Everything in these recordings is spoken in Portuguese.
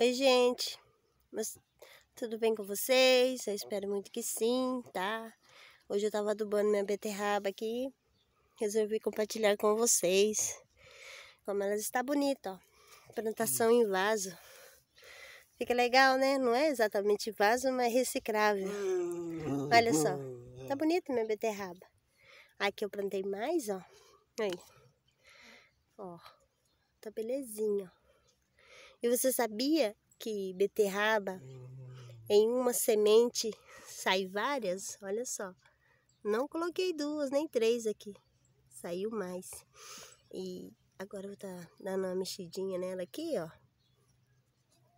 Oi, gente. Mas tudo bem com vocês? Eu espero muito que sim, tá? Hoje eu tava adubando minha beterraba aqui. Resolvi compartilhar com vocês como ela está bonita, ó. Plantação em vaso. Fica legal, né? Não é exatamente vaso, mas reciclável. Olha só. Tá bonita minha beterraba. Aqui eu plantei mais, ó. Aí. Ó. Tá belezinha, ó. E você sabia que beterraba, em uma semente, sai várias? Olha só. Não coloquei duas, nem três aqui. Saiu mais. E agora eu vou estar tá dando uma mexidinha nela aqui, ó.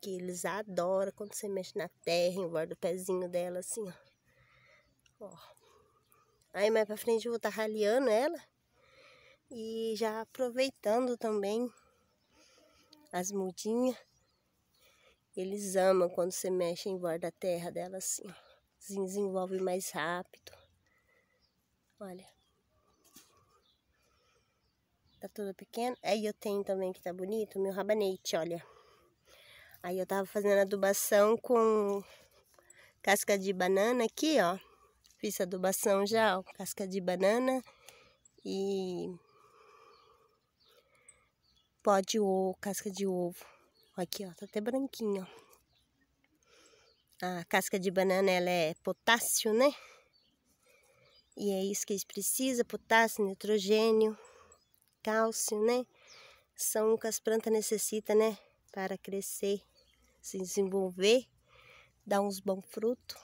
Que eles adoram quando você mexe na terra, em volta do pezinho dela, assim, ó. Ó. Aí mais pra frente eu vou estar tá raleando ela. E já aproveitando também as mudinhas. Eles amam quando você mexe em volta da terra dela assim. Desenvolve mais rápido. Olha. Tá tudo pequeno. Aí eu tenho também que tá bonito, meu rabanete, olha. Aí eu tava fazendo adubação com casca de banana aqui, ó. Fiz adubação já, ó, casca de banana e pó de ovo, casca de ovo. Aqui, ó, tá até branquinho, ó. A casca de banana, ela é potássio, né? E é isso que eles precisam, potássio, nitrogênio, cálcio, né? São o que as plantas necessitam, né? Para crescer, se desenvolver, dar uns bons frutos.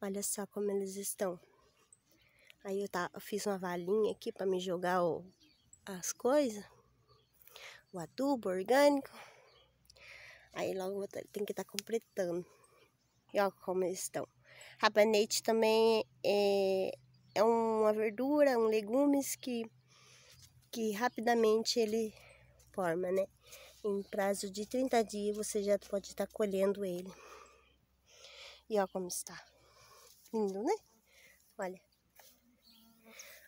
Olha só como eles estão. Aí eu, tá, eu fiz uma valinha aqui para me jogar o, as coisas, o adubo orgânico. Aí logo tem que estar tá completando. E ó como eles estão. Rabanete também é, é uma verdura, um legumes que, que rapidamente ele forma, né? Em prazo de 30 dias você já pode estar tá colhendo ele. E ó como está. Lindo, né? Olha.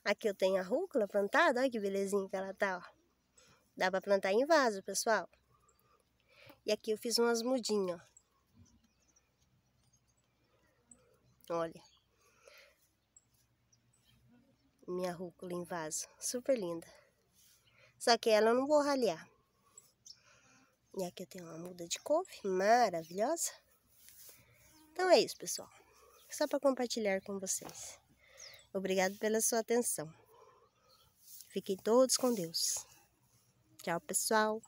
Aqui eu tenho a rúcula plantada, olha que belezinha que ela tá, ó. Dá pra plantar em vaso, pessoal. E aqui eu fiz umas mudinhas, ó. Olha. Minha rúcula em vaso. Super linda. Só que ela eu não vou ralhar. E aqui eu tenho uma muda de couve maravilhosa. Então é isso, pessoal. Só para compartilhar com vocês. Obrigado pela sua atenção. Fiquem todos com Deus. Tchau, pessoal.